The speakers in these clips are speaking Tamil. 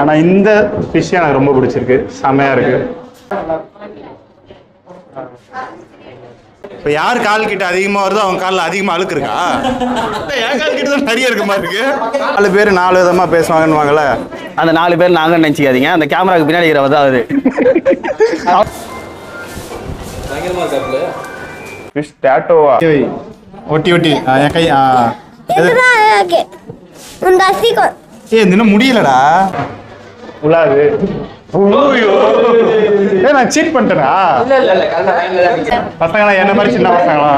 ஆனா இந்த ஃபிஷ் எனக்கு ரொம்ப பிடிச்சிருக்கு. செமையா இருக்கு. இப்ப யார் கால் கிட்ட அதிகமா வருதோ அவங்க கால்ல அதிகமா அழுக்கு இருக்கா என் கால் கிட்ட தான் நிறைய இருக்க மாதிரி இருக்கு. நாலு பேர் நாலு விதமா பேசுவாங்கன்னு அந்த நாலு பேர் நாங்க நினைச்சுக்காதீங்க. அந்த கேமராக்கு பின்னாடி இருக்கிறவர் தான் அது ஃபிஷ் டேட்டோவா ஒட்டி ஒட்டி என் கை. இதுதான் இந்த இன்னும் முடியலடா. உலாது. ஏய் நான் சீட் பண்ணிட்டேனா பசங்களா என்ன மாதிரி சின்ன பசங்களா?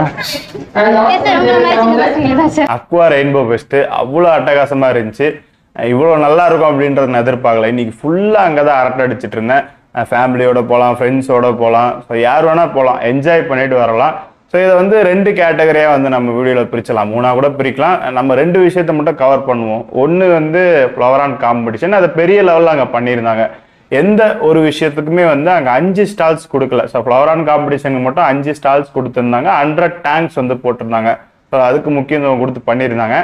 அக்வா ரெயின்போ பெஸ்ட் அவ்வளோ அட்டகாசமா இருந்துச்சு. இவ்வளோ நல்லா இருக்கும் அப்படின்றத நான் எதிர்பார்க்கல. இன்னைக்கு ஃபுல்லாக அங்கே தான் அரட்டை அடிச்சிட்டு இருந்தேன். ஃபேமிலியோட போகலாம் ஃப்ரெண்ட்ஸோட போகலாம் ஸோ யார் வேணால் போகலாம் என்ஜாய் பண்ணிட்டு வரலாம். ஸோ இதை வந்து ரெண்டு கேட்டகரியாக வந்து நம்ம வீடியோவில் பிரிச்சலாம். மூணாக கூட பிரிக்கலாம். நம்ம ரெண்டு விஷயத்த மட்டும் கவர் பண்ணுவோம். ஒன்று வந்து ஃப்ளவரான் காம்படிஷன் அதை பெரிய லெவலில் அங்கே பண்ணியிருந்தாங்க. எந்த ஒரு விஷயத்துக்குமே வந்து அங்கே அஞ்சு ஸ்டால்ஸ் கொடுக்கல. ஸோ ஃப்ளவரான் காம்படிஷனுக்கு மட்டும் அஞ்சு ஸ்டால்ஸ் கொடுத்துருந்தாங்க. ஹண்ட்ரட் டேங்க்ஸ் வந்து போட்டிருந்தாங்க. ஸோ அதுக்கு முக்கியத்துவம் கொடுத்து பண்ணியிருந்தாங்க.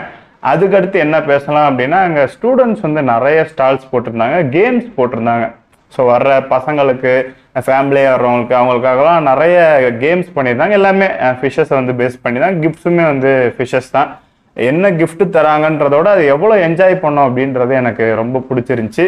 அதுக்கடுத்து என்ன பேசலாம் அப்படின்னா அங்கே ஸ்டூடெண்ட்ஸ் வந்து நிறைய ஸ்டால்ஸ் போட்டிருந்தாங்க. கேம்ஸ் போட்டிருந்தாங்க. ஸோ வர்ற பசங்களுக்கு ஃபேமிலியாக வர்றவங்களுக்கு அவங்களுக்காகலாம் நிறைய கேம்ஸ் பண்ணியிருந்தாங்க. எல்லாமே ஃபிஷ்ஷஸை வந்து பேஸ் பண்ணி தான் கிஃப்ட்ஸுமே வந்து ஃபிஷ்ஷஸ் தான். என்ன கிஃப்ட் தராங்கன்றதோட அது எவ்வளோ என்ஜாய் பண்ணோம் அப்படின்றது எனக்கு ரொம்ப பிடிச்சிருந்துச்சி.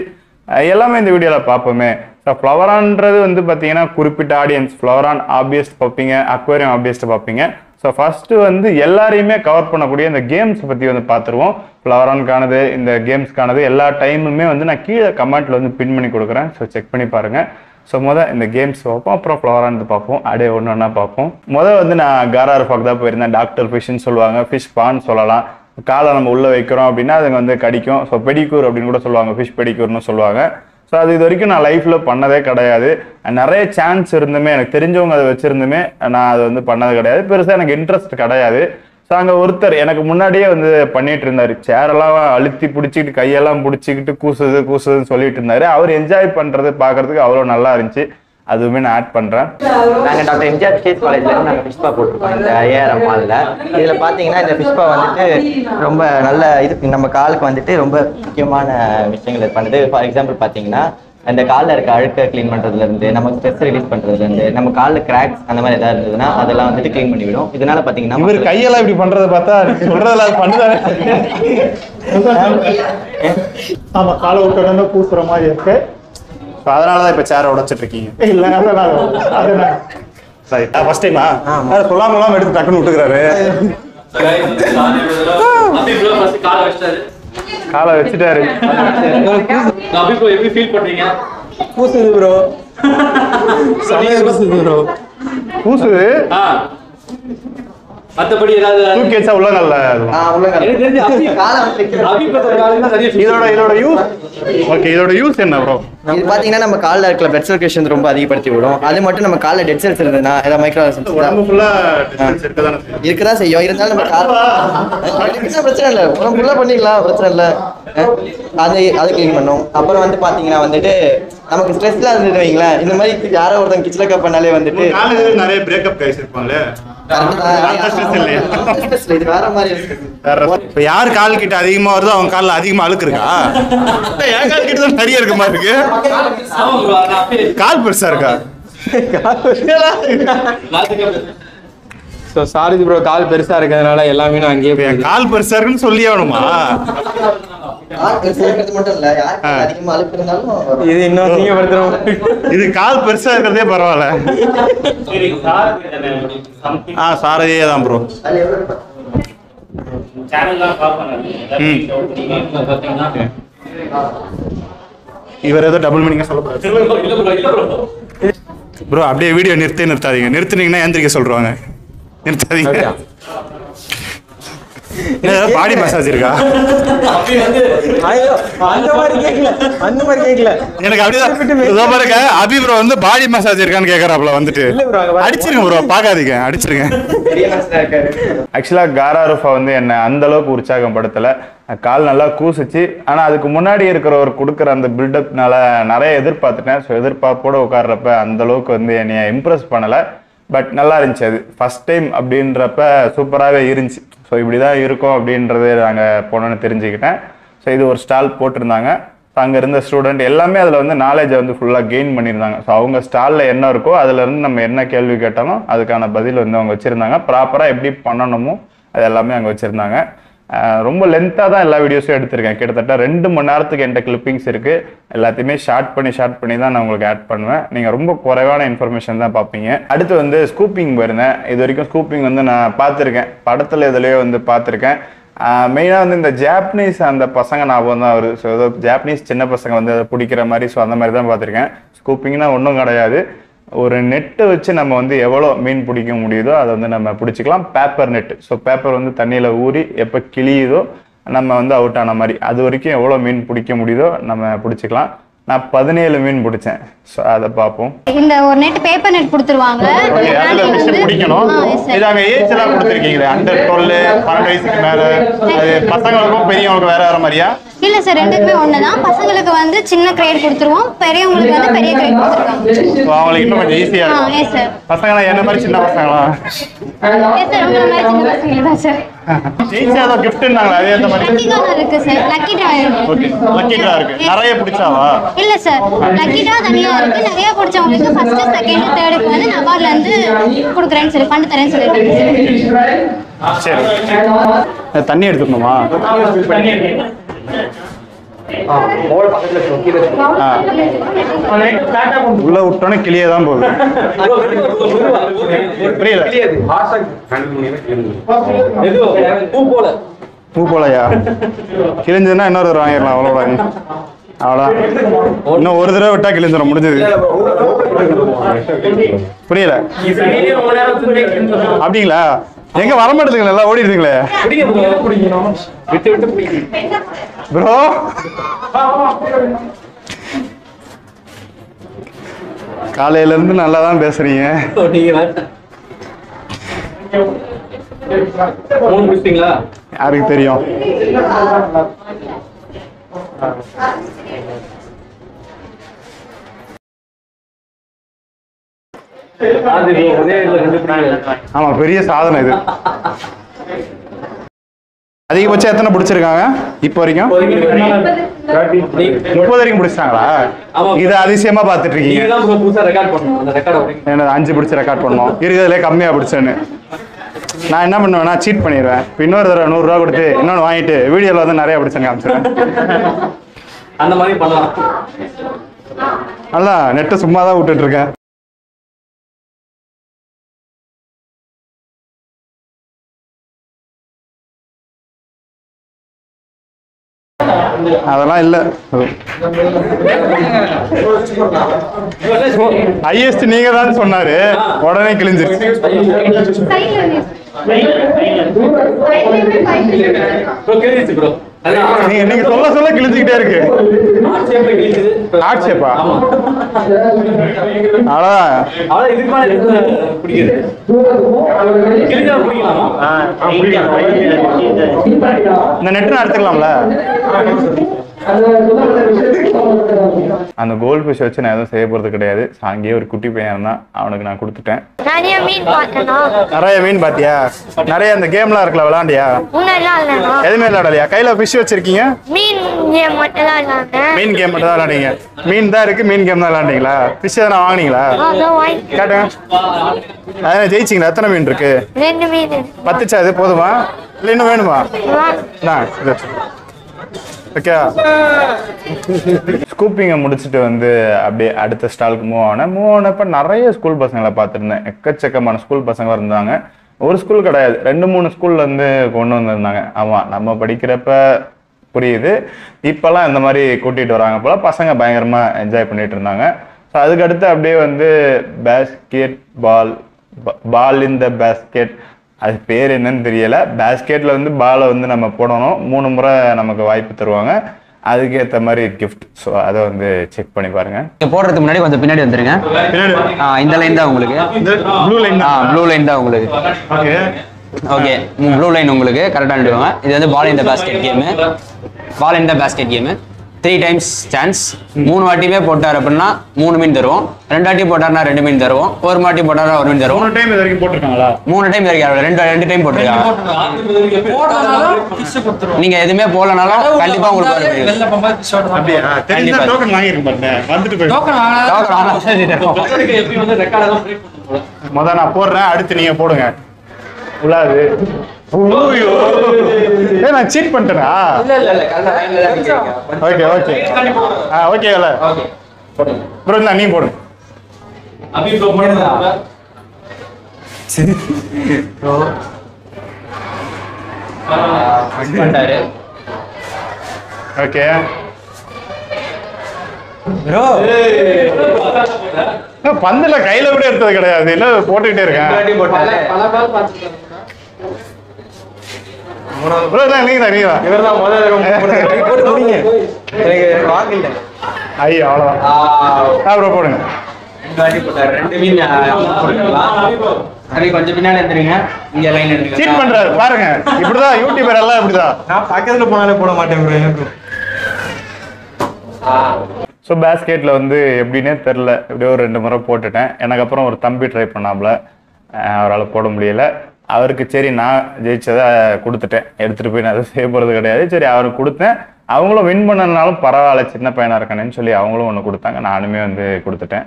எல்லாமே இந்த வீடியோவில் பார்ப்போமே. ஸோ ஃப்ளவரான்றது வந்து பார்த்தீங்கன்னா குறிப்பிட்ட ஆடியன்ஸ் ஃப்ளவரான் ஆபியஸ்ட் பார்ப்பீங்க அக்வேரியம் ஆபியஸ்ட் பார்ப்பீங்க. ஸோ ஃபஸ்ட்டு வந்து எல்லாரையுமே கவர் பண்ணக்கூடிய இந்த கேம்ஸ் பற்றி வந்து பார்த்துருவோம். ஃப்ளவரான்கானது இந்த கேம்ஸ்க்கானது எல்லா டைமுமே வந்து நான் கீழே கமெண்ட்டில் வந்து பின் பண்ணி கொடுக்குறேன். ஸோ செக் பண்ணி பாருங்க. ஸோ மொதல் இந்த கேம்ஸ் பார்ப்போம். அப்புறம் ஃப்ளவரான் பார்ப்போம். அப்படியே ஒன்று ஒன்றா பார்ப்போம். மொதல் வந்து நான் காரார் ஃபாக் தான் போயிருந்தேன். டாக்டர் ஃபிஷ்ன்னு சொல்லுவாங்க. ஃபிஷ் பான் சொல்லலாம். காலை நம்ம உள்ளே வைக்கிறோம் அப்படின்னா அதுங்க வந்து கடிக்கும். ஸோ பெடிக்கூர் அப்படின்னு கூட சொல்லுவாங்க. ஃபிஷ் பெடிக்கூர்னு சொல்லுவாங்க. ஸோ அது இது வரைக்கும் நான் லைஃப்பில் பண்ணதே கிடையாது. நிறைய சான்ஸ் இருந்துமே எனக்கு தெரிஞ்சவங்க அதை வச்சுருந்துமே நான் அது வந்து பண்ணது கிடையாது. பெருசாக எனக்கு இன்ட்ரெஸ்ட் கிடையாது. ஸோ அங்கே ஒருத்தர் எனக்கு முன்னாடியே வந்து பண்ணிட்டு இருந்தார். சேரெல்லாம் அழுத்தி பிடிச்சிக்கிட்டு கையெல்லாம் பிடிச்சிக்கிட்டு கூசுது கூசுதுன்னு சொல்லிட்டு இருந்தார். அவர் என்ஜாய் பண்ணுறது பார்க்கறதுக்கு அவ்வளோ நல்லா இருந்துச்சு. அதுவுமே நான் ஆட் பண்ணுறேன் நாங்கள் டாக்டர் எம்ஜிஆர் ஸ்டேட் காலேஜ்ல இருந்து நாங்கள் ஃபிஷ்பா போட்டிருக்கோம். இந்த ஏஆர்எம் மாலில் இதில் பார்த்தீங்கன்னா இந்த ஃபிஷ்பா வந்துட்டு ரொம்ப நல்ல இது நம்ம காலுக்கு வந்துட்டு ரொம்ப முக்கியமான விஷயங்கள் இது பண்ணுது. ஃபார் எக்ஸாம்பிள் பார்த்தீங்கன்னா அந்த காலில் இருக்க அழுக்க க்ளீன் பண்ணுறதுலேருந்து நமக்கு ஸ்ட்ரெஸ் ரிலீஸ் பண்ணுறதுலேருந்து நம்ம காலில் கிராக்ஸ் அந்த மாதிரி ஏதாவது இருந்ததுன்னா அதெல்லாம் வந்துட்டு க்ளீன் பண்ணிவிடும். இதனால பார்த்தீங்கன்னா இவர் கையெல்லாம் இப்படி பண்ணுறத பார்த்தா சொல்கிறதெல்லாம் அது பண்ணுதானே? ஆமாம் காலை விட்டோன்னு பூசுகிற மாதிரி இருக்கு. ஸோ அதனால தான் இப்போ சேரை உடைச்சிட்டு இருக்கீங்க இல்லை அதனால அதனால சரி ஃபர்ஸ்ட் டைமா சொல்லாம சொல்லாம எடுத்து டக்குன்னு விட்டுக்கிறாரு. கால் வச்சிட்டாரு. காலை வச்சுட்டாரு. அபி ப்ரோ எப்படி ஃபீல் பண்றீங்க? பூசுது ப்ரோ பூசுது ப்ரோ பூசுது. ஆ. மத்தபடி ஏதாவது தூக்கி வச்சா உள்ள நல்ல எனக்கு தெரிஞ்சு அபி அபி பத்திர காலுக்கு தான் சரியா feel இதோட இதோட யூஸ் ஓகே இதோட யூஸ் என்ன ப்ரோ இது பார்த்தீங்கன்னா நம்ம காலில் இருக்கிற பிளட் சர்க்குலேஷன் ரொம்ப அதிகப்படுத்தி விடும். அது மட்டும் நம்ம காலில் டெட் செல்ஸ் இருந்ததுன்னா ஏதாவது மைக்ரோ உடம்பு ஃபுல்லா டிஸ்டன்ஸ் இருக்க தானே இருக்கதான் செய்யும். இருந்தாலும் நம்ம கால் பிரச்சனை இல்லை. உடம்பு ஃபுல்லாக பண்ணிக்கலாம் பிரச்சனை இல்லை. அது அது க்ளீன் பண்ணும். அப்புறம் வந்து பார்த்தீங்கன்னா வந்துட்டு நமக்கு ஸ்ட்ரெஸ்லாம் இருந்துட்டு வைங்களேன். இந்த மாதிரி யாரோ ஒருத்தங்க கிச்சலக்கா பண்ணாலே வந்துட்டு காலேஜ்ல நிறைய பிரேக்கப் கைஸ் இருப்பாங்களே? இப்ப யார் கால் கிட்ட அதிகமா வருதோ அவங்க கால்ல அதிகமா அழுக்கு இருக்கா என் கால் கிட்ட தான் நிறைய இருக்க மாதிரி இருக்கு? கால் பெருசா இருக்கா? ஸோ சாரி ப்ரோ கால் பெருசா இருக்கிறதுனால எல்லாமே நான் அங்கேயே. கால் பெருசா இருக்குன்னு சொல்லி ஆகணுமா? இது இன்னும் நீங்கப்படுத்துறோம். இது கால் பெருசா இருக்கிறதே பரவாயில்ல. ஆ சாரதியே தான் ப்ரோ இவர் ஏதோ டபுள் மணிங்க சொல்ல போறாரு இல்ல ப்ரோ அப்படியே வீடியோ நிறுத்தே நிறுத்தாதீங்க. நிறுத்துனீங்கன்னா எந்திரிக்க சொல்றாங்க. நிறுத்தாதீங்க. பாடி மசாஜ் இருக்கா? அப்படி வந்து ஐயோ, அந்த மாதிரி கேட்கல அந்த மாதிரி கேட்கல. எனக்கு அப்படிதான் பாருங்க அபி ப்ரோ வந்து பாடி மசாஜ் இருக்கான்னு கேக்குறாப்ல வந்துட்டு. அடிச்சிருங்க ப்ரோ பார்க்காதீங்க அடிச்சிருங்க. ஆக்சுவலாக காரா ரூஃபா வந்து என்னை அந்த அளவுக்கு உற்சாகப்படுத்தல. கால் நல்லா கூசுச்சு. ஆனால் அதுக்கு முன்னாடி இருக்கிறவர் கொடுக்குற அந்த பில்டப்னால நிறைய எதிர்பார்த்துட்டேன். ஸோ எதிர்பார்ப்போட உட்கார்றப்ப அந்த அளவுக்கு வந்து என்னைய இம்ப்ரெஸ் பண்ணலை. பட் நல்லா இருந்துச்சு அது. ஃபர்ஸ்ட் டைம் அப்படின்றப்ப சூப்பராகவே இருந்துச்சு. ஸோ இப்படி தான் இருக்கும் அப்படின்றது நாங்கள் போனோன்னு தெரிஞ்சுக்கிட்டேன். ஸோ இது ஒரு ஸ்டால் போட்டிருந்தாங்க. அங்கே இருந்த ஸ்டூடெண்ட் எல்லாமே அதில் வந்து நாலேஜை வந்து ஃபுல்லாக கெயின் பண்ணியிருந்தாங்க. ஸோ அவங்க ஸ்டாலில் என்ன இருக்கோ அதுலேருந்து நம்ம என்ன கேள்வி கேட்டாலும் அதுக்கான பதில் வந்து அவங்க வச்சுருந்தாங்க. ப்ராப்பராக எப்படி பண்ணணுமோ அது எல்லாமே அங்கே வச்சுருந்தாங்க. ரொம்ப லென்த்தாக தான் எல்லா வீடியோஸும் எடுத்திருக்கேன். கிட்டத்தட்ட ரெண்டு மணி நேரத்துக்கு என்கிட்ட கிளிப்பிங்ஸ் இருக்குது எல்லாத்தையுமே ஷார்ட் பண்ணி ஷார்ட் பண்ணி தான் நான் உங்களுக்கு ஆட் பண்ணுவேன். நீங்கள் ரொம்ப குறைவான இன்ஃபர்மேஷன் தான் பார்ப்பீங்க. அடுத்து வந்து ஸ்கூப்பிங் போயிருந்தேன் இது வரைக்கும் ஸ்கூப்பிங் வந்து நான் பார்த்துருக்கேன். படத்தில் இதுலேயே வந்து பார்த்துருக்கேன். மெயினாக வந்து இந்த ஜாப்பனீஸ் அந்த பசங்க ஞாபகம் தான் வருது. ஸோ ஏதோ ஜாப்பனீஸ் சின்ன பசங்க வந்து அதை பிடிக்கிற மாதிரி ஸோ அந்த மாதிரி தான் பார்த்துருக்கேன். ஸ்கூப்பிங்னா ஒன்றும் கிடையாது. ஒரு நெட்டை வச்சு நம்ம வந்து எவ்வளோ மீன் பிடிக்க முடியுதோ அதை வந்து நம்ம பிடிச்சிக்கலாம். பேப்பர் நெட் ஸோ பேப்பர் வந்து தண்ணியில் ஊறி எப்போ கிளியுதோ நம்ம வந்து அவுட் ஆன மாதிரி. அது வரைக்கும் எவ்வளோ மீன் பிடிக்க முடியுதோ நம்ம பிடிச்சிக்கலாம். நான் பதினேழு மீன் பிடிச்சேன். ஸோ அதை பார்ப்போம். இந்த ஒரு நெட் பேப்பர் நெட் கொடுத்துருவாங்க ஓகே அதில் ஃபிஷ் பிடிக்கணும். இது அங்கே ஏஜ் எல்லாம் கொடுத்துருக்கீங்களே. அண்டர் டுவெல் பன்னெண்டு வயசுக்கு மேலே. அது பசங்களுக்கும் பெரியவங்களுக்கும் வேற வேற மாதிரியா? இல்ல சார் ரெண்டுக்குமே ஒண்ணுதான். பசங்களுக்கு வந்து சின்ன கிரேட் கொடுத்துருவோம். பெரியவங்களுக்கு வந்து பெரிய கிரேட் கொடுத்துருக்காங்க. ஸோ அவங்களுக்கு இன்னும் கொஞ்சம் ஈஸியாக ஆ இருக்கும். பசங்களாம் என்ன மாதிரி சின்ன பசங்களா? சார் உங்களை மாதிரி சின்ன பசங்க தான் சார் இருக்கு sir lucky draw okay lucky draw இருக்கு. நிறைய பிடிச்சாவா? இல்ல சார் லக்கி ட்ரா தனியா இருக்கு. நிறைய பிடிச்சவங்களுக்கு ஃபர்ஸ்ட் செகண்ட் தேர்டுக்கு வந்து நபார்ட்ல இருந்து கொடுக்குறேன்னு சொல்லி ஃபண்ட் தரேன்னு சொல்லிருக்காங்க சரி. தண்ணி எடுத்துக்கணுமா. உள்ள விட்டோன்னே கிளியே தான் போகுது. புரியல? பூ போல. பூ போலையா? கிழிஞ்சதுன்னா இன்னொரு ஒரு வாங்கிடலாம் அவ்வளோதான் அவ்வளோதான் இன்னும் ஒரு தடவை விட்டா கிழிஞ்சிடும் முடிஞ்சது. புரியல? அப்படிங்களா? எங்க வர மாட்டேதுங்களா எல்லாம் ஓடிடுதுங்களே? விட்டு விட்டு பிடிக்கணும் ப்ரோ காலையில இருந்து நல்லா தான் பேசுறீங்க யாருக்கு தெரியும்? ஆமா பெரிய சாதனை இது. அதிகபட்சம் எத்தனை பிடிச்சிருக்காங்க? இப்போ வரைக்கும்? முப்பது வரைக்கும் பிடிச்சிட்டாங்களா? ஆமா. இது அதிசயமா பார்த்துட்டு நீங்க இருக்கீங்க என்னது அஞ்சு பிடிச்சி ரெக்கார்ட் பண்ணோம் இருக்கிறதுலே கம்மியா பிடிச்சேன்னு. நான் என்ன பண்ணுவேன்னா சீட் பண்ணிடுவேன். இப்போ இன்னொரு தடவை நூறுரூவா கொடுத்து இன்னொன்று வாங்கிட்டு வீடியோவில் வந்து நிறைய பிடிச்சேன்னு காமிச்சிடுவேன் அந்த மாதிரி பண்ணலாம். நல்லா நெட்டை சும்மா தான் விட்டுட்டு இருக்கேன் அதெல்லாம் இல்ல. ஹையஸ்ட் நீங்க தான் சொன்னாரு. உடனே கிழிஞ்சிருச்சு. ப்ரோ. நீங்க சொல்ல சொல்ல கிழிஞ்சுக்கிட்டே இருக்கு. பிடிக்கலாமா? இந்த நெட் எடுத்துக்கலாம்ல அந்த கோல்ட் ஃபிஷ் வச்சு நான் எதுவும் செய்ய போறது கிடையாது. அங்கேயே ஒரு குட்டி பையன் இருந்தான். அவனுக்கு நான் கொடுத்துட்டேன். நிறைய மீன் நிறைய மீன் பாத்தியா? நிறைய அந்த கேம்லாம் இருக்குல்ல விளாண்டியா எதுவுமே விளையாடலையா? கையில ஃபிஷ் வச்சிருக்கீங்க? மீன் கேம் மட்டும் தான் மீன் கேம் மட்டும் தான் விளையாண்டீங்க. மீன் தான் இருக்கு மீன் கேம் தான் விளையாண்டீங்களா? ஃபிஷ் எதனா வாங்குனீங்களா? கேட்டுங்க அதான் ஜெயிச்சிங்களா? எத்தனை மீன் இருக்கு? ரெண்டு மீன் பத்துச்சா? அது போதுமா? இல்லை இன்னும் வேணுமா? நான் ஓகே. ஸ்கூப்பிங்கை முடிச்சுட்டு வந்து அப்படியே அடுத்த ஸ்டாலுக்கு மூவ் ஆனேன். மூவ் ஆனப்போ நிறைய ஸ்கூல் பசங்களை பார்த்துருந்தேன். எக்கச்சக்கமான ஸ்கூல் பசங்க இருந்தாங்க. ஒரு ஸ்கூல் கிடையாது. ரெண்டு மூணு ஸ்கூல்லேருந்து கொண்டு வந்திருந்தாங்க. ஆமாம் நம்ம படிக்கிறப்ப புரியுது. இப்போல்லாம் இந்த மாதிரி கூட்டிகிட்டு வராங்க போல பசங்க பயங்கரமாக என்ஜாய் பண்ணிட்டு இருந்தாங்க. ஸோ அதுக்கடுத்து அப்படியே வந்து பேஸ்கெட் பால் பால் இன் த பேஸ்கெட் அது பேர் என்னன்னு தெரியல. பேஸ்கெட்ல வந்து பாலை வந்து நம்ம போடணும். மூணு முறை நமக்கு வாய்ப்பு தருவாங்க. அதுக்கேற்ற மாதிரி கிஃப்ட் ஸோ அதை வந்து செக் பண்ணி பாருங்க. போடுறதுக்கு முன்னாடி கொஞ்சம் பின்னாடி வந்துருங்க. பின்னாடி ஆ, இந்த லைன் தான் உங்களுக்கு. ப்ளூ லைன் ஆ ப்ளூ லைன் தான் உங்களுக்கு. ஓகே ஓகே ப்ளூ லைன் உங்களுக்கு. கரெக்டாக நிடுவாங்க இது வந்து பால் இந்த பேஸ்கெட் கேமு பால் இந்த basket game three times chance மூணு வாட்டியுமே போட்டார் அப்படின்னா மூணு மீன் தருவோம். ரெண்டு வாட்டி போட்டார்னா ரெண்டு மீன் தருவோம். ஒரு வாட்டி போட்டார்னா ஒரு மீன் தருவோம். மூணு டைம் வரைக்கும் போட்டிருக்காங்களா? மூணு டைம் வரைக்கும் ரெண்டு ரெண்டு டைம் போட்டிருக்காங்க. நீங்க எதுவுமே போடலனாலும் கண்டிப்பா உங்களுக்கு. முத நான் போடுறேன் அடுத்து நீங்க போடுங்க. உள்ளாது. ஐயோ. ஏய் நான் சீட் பண்ணிட்டேனா? இல்ல இல்ல இல்ல கரெக்டா லைன்ல தான் இருக்கீங்க ஓகே ஓகே ஆ ஓகே இல்ல ப்ரோ நீ போடு. ஓகே ப்ரோ பந்துல கையில கூட எடுத்தது கிடையாது. இல்ல போட்டுக்கிட்டே இருக்கேன். தான் நீங்க தான். தான் முதல்ல போட்டு முடிங்க. எனக்கு ஐயோ ப்ரோ போடுங்க. ரெண்டு வாட்டி போட்டாரு. ரெண்டு மீன் போட்டுக்கலாம். அப்படியே கொஞ்சம் பின்னாடி எடுத்துருங்க இங்க லைன் எடுத்துங்க சீட் பண்றாரு. பாருங்க. இப்படிதான் யூடியூபர் எல்லாம் இப்படிதான். நான் பக்கத்துல போனாலே போட மாட்டேன் ஸோ பேஸ்கெட்ல வந்து எப்படின்னே தெரில எப்படியோ ஒரு ரெண்டு முறை போட்டுட்டேன். எனக்கு அப்புறம் ஒரு தம்பி ட்ரை பண்ணாப்புல அஹ் அவரால் போட முடியல. அவருக்கு சரி நான் ஜெயிச்சதை கொடுத்துட்டேன். எடுத்துட்டு போய் நான் அதை செய்ய போறது கிடையாது. சரி அவருக்கு கொடுத்தேன். அவங்களும் வின் பண்ணனாலும் பரவாயில்ல சின்ன பையனா இருக்கானேன்னு சொல்லி அவங்களும் ஒன்று கொடுத்தாங்க. நானுமே வந்து கொடுத்துட்டேன்.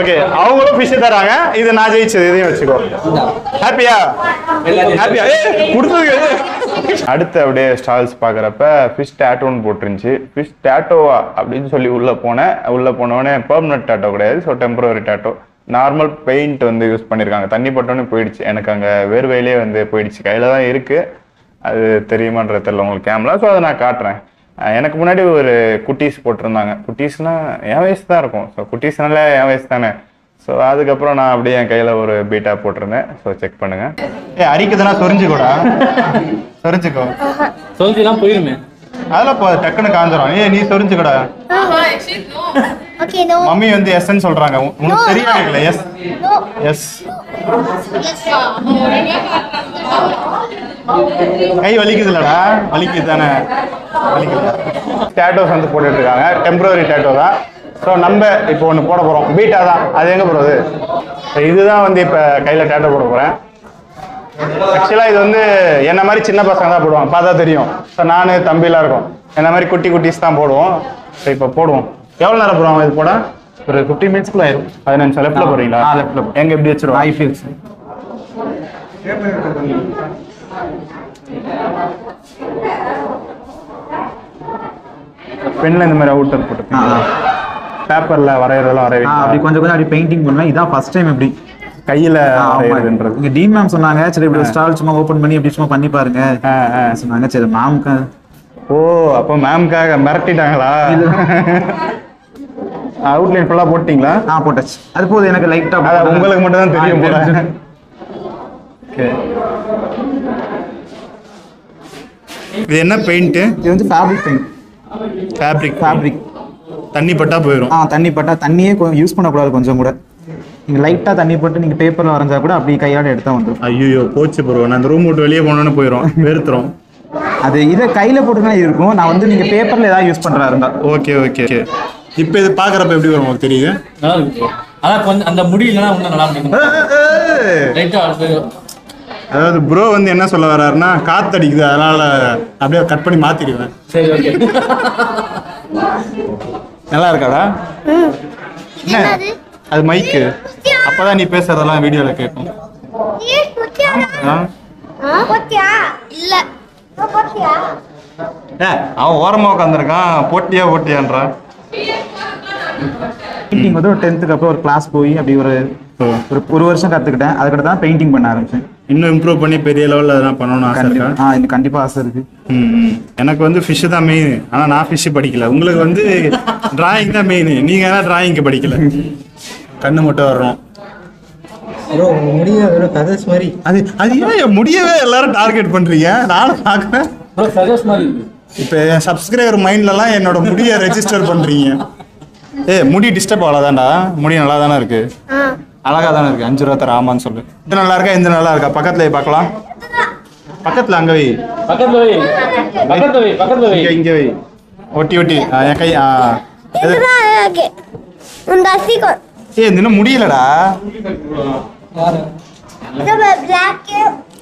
ஓகே அவங்களும் ஃபிஷ் தராங்க. இது நான் ஜெயிச்சது இதையும் வச்சுக்கோ. ஹாப்பியா ஹாப்பியா கொடுத்தது அடுத்து அப்படியே ஸ்டால்ஸ் பார்க்குறப்ப ஃபிஷ் டேட்டோன்னு போட்டிருந்துச்சு. ஃபிஷ் டேட்டோவா அப்படின்னு சொல்லி உள்ளே போனேன். உள்ளே போனோடனே பெர்மனன்ட் டேட்டோ கிடையாது. So temporary tattoo normal paint வந்து யூஸ் பண்ணியிருக்காங்க தண்ணி பட்டோன்னு போயிடுச்சு. எனக்கு அங்கே வேர்வையிலே வந்து போயிடுச்சு. கையில் தான் இருக்குது அது தெரியுமான்றது தெரியல உங்களுக்கு கேமரா ஸோ அதை நான் காட்டுறேன். எனக்கு முன்னாடி ஒரு குட்டீஸ் போட்டிருந்தாங்க. குட்டீஸ்னால் என் வயசு தான் இருக்கும். ஸோ குட்டீஸ்னால என் வயசு தானே. ஸோ அதுக்கப்புறம் நான் அப்படியே என் கையில் ஒரு பீட்டா போட்டிருந்தேன். ஸோ செக் பண்ணுங்க. ஏ அரிக்குதுன்னா சொரிஞ்சுக்கோடா. சொரிஞ்சுக்கோ. சொரிஞ்சுலாம் போயிருமே. அதில் இப்போ டக்குன்னு காஞ்சிரும். ஏ நீ சொரிஞ்சுக்கோடா. ஓகே நோ மம்மி வந்து எஸ்ன்னு சொல்றாங்க. உனக்கு தெரியாது எஸ் நோ எஸ் கை வலிக்குதுலடா வலிக்குது தானே. வலிக்குது டேட்டோஸ் வந்து போட்டுட்டு இருக்காங்க டெம்பரரி டேட்டோ தான். ஸோ நம்ம இப்போ ஒன்று போட போகிறோம் பீட்டா தான். அது எங்கே போகிறது இதுதான் வந்து இப்போ கையில் டேட்டோ போட போகிறேன் ஆக்சுவலாக இது வந்து என்ன மாதிரி சின்ன பசங்க தான் போடுவாங்க. பார்த்தா தெரியும். ஸோ நான் தம்பிலாம் இருக்கும். என்ன மாதிரி குட்டி குட்டீஸ் தான் போடுவோம். ஸோ இப்போ போடுவோம். எவ்வளோ நேரம் போடுவாங்க இது போட? ஒரு ஃபிஃப்டி மினிட்ஸ்க்குள்ள ஆயிரும். பதினஞ்சு லெஃப்ட்டில் போகிறீங்களா ஆ, left ல போ. எங்கே எப்படி வச்சிருவோம்? ஐ ஃபீல்ஸ் பெண்ணில் இந்த மாதிரி அவுட்டர் போட்டு பேப்பரில் வரைகிறதெல்லாம் ஆ, அப்படி வரைய கொஞ்சம் கொஞ்சம் அப்படி பெயிண்டிங் பண்ணுவேன். இதான் ஃபர்ஸ்ட் டைம் இப்படி. கையில் இங்க டீன் மேம் சொன்னாங்க சரி இப்படி ஸ்டால் சும்மா ஓபன் பண்ணி அப்படி சும்மா பண்ணி பாருங்க. சொன்னாங்க சரி மேம்க்கு. ஓ அப்போ மேம்காக மிரட்டிட்டாங்களா? அவுட்லைன் ஃபுல்லாக போட்டிங்களா? ஆ போட்டாச்சு. அது போதும் எனக்கு லைட்டா அதான் உங்களுக்கு மட்டும் தான் தெரியும் போல. இது என்ன பெயிண்ட் இது வந்து ஃபேப்ரிக் பெயிண்ட் ஃபேப்ரிக் ஃபேப்ரிக் தண்ணி பட்டா போயிடும் ஆ தண்ணி பட்டா தண்ணியே யூஸ் பண்ணக்கூடாது கொஞ்சம் கூட. நீங்க லைட்டா தண்ணி போட்டு நீங்க பேப்பர்ல வரைஞ்சா கூட அப்படி கையால எடுத்தா வந்துடும் ஐயோ போச்சு ப்ரோ நான் அந்த ரூம் விட்டு வெளியே போனோன்னு போயிடும் வெறுத்துரும். அது இதை கையில போட்டுனா இருக்கும். நான் வந்து நீங்க பேப்பர்ல ஏதாவது யூஸ் பண்றா இருந்தா. Okay okay okay. இப்போ இது பார்க்குறப்ப எப்படி வரும் உங்களுக்கு தெரியுது? நல்லா இருக்கு bro. ஆனா கொஞ்சம் அந்த முடி இல்லைன்னா இன்னும் நல்லா இருக்கும் அதாவது ப்ரோ வந்து என்ன சொல்ல வர்றாருன்னா காத்தடிக்குது அதனால அப்படியே கட் பண்ணி மாத்திடுவேன். சரி ஓகே. நல்லா இருக்காடா? என்ன? அது மைக்கு அப்பதான் நீ பேசுறதெல்லாம் வீடியோல கேட்கும். ஏ அவன் ஓரமா உட்காந்துருக்கான் போட்டியா போட்டியான்றான். வந்து ஒரு டென்த்துக்கு அப்புறம் ஒரு கிளாஸ் போய் அப்படி ஒரு ஒரு ஒரு வருஷம் கத்துக்கிட்டேன். அதுக்கடுத்து தான் பெயிண்டிங் பண்ண ஆரம்பிச்சேன். இன்னும் இம்ப்ரூவ் பண்ணி பெரிய லெவல்ல அதெல்லாம் பண்ணணும்னு ஆசை இருக்கா? கண்டிப்பா. ஆ இது கண்டிப்பா ஆசை இருக்கு. ம், ம். எனக்கு வந்து ஃபிஷ் தான் மெயின் ஆனா நான் ஃபிஷ் படிக்கல. உங்களுக்கு வந்து டிராயிங் தான் மெயின் நீங்க ஏன்னா டிராயிங்க்கு படிக்கல. கண்ணு மட்டும் வர்றோம் ப்ரோ முடிய வெறும் கதர்ஸ் மாதிரி. அது அது ஏன் முடியவே எல்லாரும் டார்கெட் பண்றீங்க? நானும் பார்க்குறேன் இப்போ என் சப்ஸ்கிரைபர் மைண்ட்லலாம் என்னோட முடியை ரெஜிஸ்டர் பண்றீங்க. ஏ முடி டிஸ்டர்ப் ஆகலாதான்டா. முடி நல்லா தானே இருக்கு அழகா தானே இருக்கு. அஞ்சு ரூபா தர ஆமான்னு சொல்லு. இது நல்லா இருக்கா? இந்த நல்லா இருக்கா? பக்கத்துல போய் பார்க்கலாம். பக்கத்துல அங்க வை. பக்கத்துல வை. பக்கத்துல வை பக்கத்துல வை. இங்க இங்க வை. ஒட்டி ஒட்டி. ஆ, என் கை இது இன்னும் முடியலடா.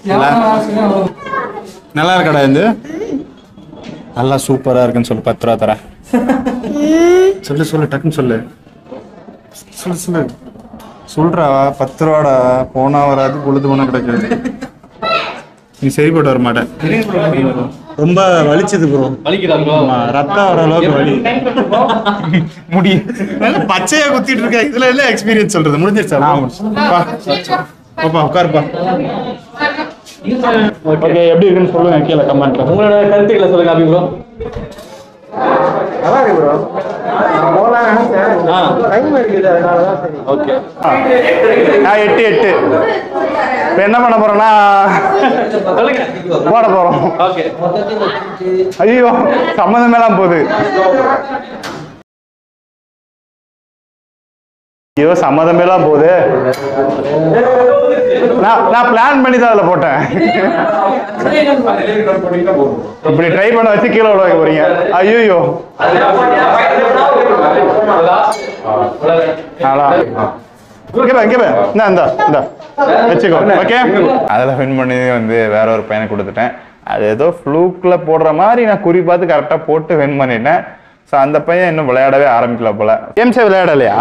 நல்லா நல்லா இருக்கடா இது? நல்லா சூப்பரா இருக்குன்னு சொல்லு. பத்து ரூபா தரேன். சொல்லு சொல்லு டக்குன்னு சொல்லு. சொல்லு சொல்லு. சொல்றா பத்து ரூபாடா போனா வராது பொழுது போனா கிடைக்காது. நீ சரிப்பட்டு வர மாட்டேன் ரொம்ப வலிச்சது ப்ரோ வலிக்குதா ப்ரோ ஆமா, ரத்தம் வர அளவுக்கு வலி. முடி. பச்சையா குத்திட்டு இருக்க. இதுல எல்லாம் எக்ஸ்பீரியன்ஸ் சொல்றது? முடிஞ்சிருச்சா? பா பாப்பா உட்காருப்பா. ஓகே எப்படி இருக்குன்னு சொல்லுங்க கீழே கமெண்ட்ல உங்களோட கருத்துக்களை சொல்லுங்க அபி ப்ரோ நல்லா இருக்கு ப்ரோ போகலாம் நினைச்சேன். ஆ. டைம் இருக்குது அதனால தான் சரி. ஓகே. நான் எட்டு எட்டு. இப்போ என்ன பண்ண போறோம்னா சொல்லுங்க. போட போறோம். ஓகே. ஐயோ சம்மந்தமேலாம் போகுது. ஐயோ சம்மதமேலாம் போகுது. நான் நான் பிளான் பண்ணி தான் அதில் போட்டேன். இப்படி ட்ரை பண்ண வச்சு கீழே விட வைக்க போறீங்க ஐயோ இங்கே இந்தா இந்தா வச்சுக்கோ. அதில் வின் பண்ணி வந்து வேற ஒரு பையனை கொடுத்துட்டேன். அது ஏதோ ஃப்ளூக்கில் போடுற மாதிரி நான் குறி பார்த்து கரெக்டாக போட்டு வின் பண்ணிட்டேன். ஸோ அந்த பையன் இன்னும் விளையாடவே ஆரம்பிக்கல போல. கேம்ஸே விளையாடலையா?